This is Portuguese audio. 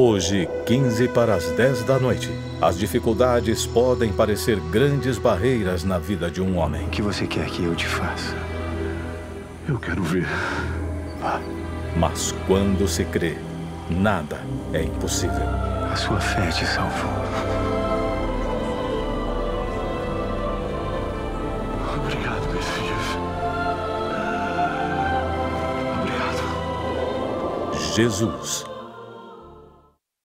Hoje, 15 para as 10 da noite. As dificuldades podem parecer grandes barreiras na vida de um homem. O que você quer que eu te faça? Eu quero ver. Vá. Mas quando se crê, nada é impossível. A sua fé te salvou. Obrigado, Messias. Obrigado. Jesus,